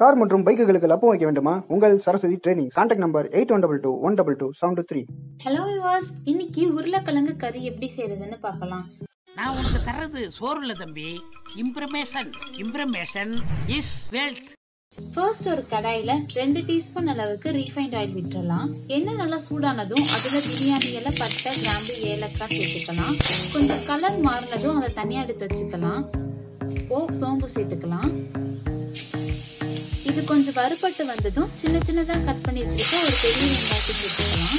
Car மற்றும் பைக்குகளுக்கு லப்பம் வைக்க வேண்டுமா? உங்கள் Saraswathi training contact number eight one double two one double two seven two three. Hello விவாஸ் இன்னைக்கு உருளைக்கிழங்கு கறி எப்படி செய்யறதுன்னு பார்க்கலாம். நான் உனக்கு தர்றது சோறு இல்ல தம்பி. Information information is wealth first ஒரு கடாயில ரெண்டு டீஸ்பூன் அளவுக்கு ரீஃபைண்ட் ஆயில் விட்டுறலாம். எண்ணெய் நல்லா சூடானதும் அதுல பிரியாணி இலை பட்டை கிராம்பு ஏலக்காய் சேர்த்துக்கலாம். கொஞ்சம் கலர் மாறினதும் அதை தனியா எடுத்து வச்சுக்கலாம். ஓ சோம்பு சேர்த்துக்கலாம். இது கொஞ்சம் வறுபட்டு வந்ததும் சின்ன சின்னதா கட் பண்ணி வச்சிருக்க ஒரு பெரிய வெங்காயத்தை சேர்த்துக்கலாம்.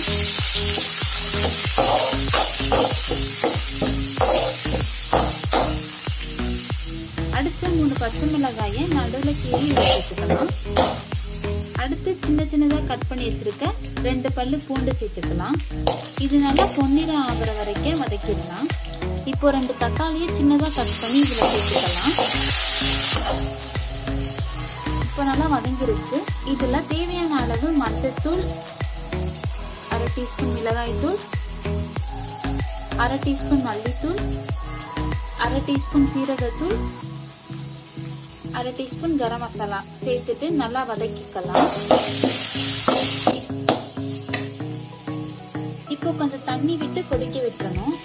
அடுத்து மூணு பச்சை மிளகாயை நடுவில் கீழே சேர்த்துக்கலாம் அடுத்து சின்ன சின்னதாக கட் பண்ணி வச்சிருக்க ரெண்டு பல்லு பூண்டு சேர்த்துக்கலாம். இது நல்லா பொன்னிறம் ஆகிற வரைக்கும் வதக்கிடலாம். இப்போ ரெண்டு தக்காளியை சின்னதாக கட் பண்ணி இதில் சேர்த்துக்கலாம். இப்போ நல்லா வதங்கிருச்சு. இதில் தேவையான அளவு மஞ்சத்தூள் அரை டீஸ்பூன் மிளகாய்த்தூள் அரை டீஸ்பூன் மல்லித்தூள் அரை டீஸ்பூன் சீரகத்தூள் அரை டீஸ்பூன் கரம் மசாலா சேர்த்துட்டு நல்லா வதக்கிக்கலாம். இப்போ கொஞ்சம் தண்ணி விட்டு கொதிக்க விட்டுறணும்.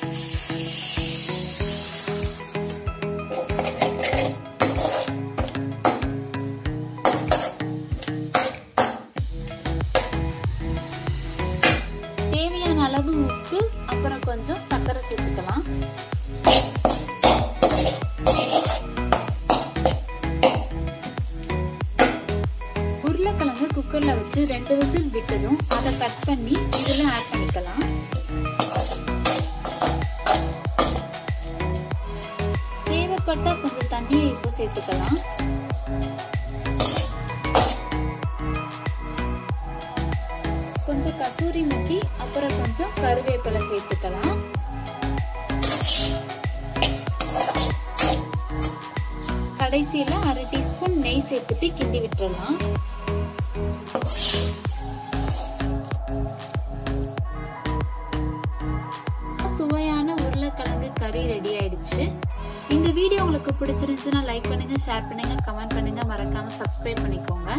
அளவு உப்பு அப்புறம் கொஞ்சம் சர்க்கரை சேர்த்துக்கலாம். உருளைக்கிழங்கு குக்கர்ல வச்சு ரெண்டு விசில் விட்டதும் அதை கட் பண்ணி இதுல ஆட் பண்ணிக்கலாம். தேவைப்பட்டா கொஞ்சம் தண்ணியை இப்போ சேர்த்துக்கலாம். கொஞ்சம் கசூரி முத்தி அப்புறம் கொஞ்சம் கருவேப்பிலை சேர்த்துக்கலாம். கடைசியில் அரை டீஸ்பூன் நெய் சேர்த்துட்டு கிண்டி விட்டுறலாம். சுவையான உருளைக்கிழங்கு கறி ரெடி ஆயிடுச்சு. இந்த வீடியோ உங்களுக்கு பிடிச்சிருந்துச்சுன்னா லைக் பண்ணுங்க ஷேர் பண்ணுங்க கமெண்ட் பண்ணுங்க. மறக்காம சப்ஸ்கிரைப் பண்ணிக்கோங்க.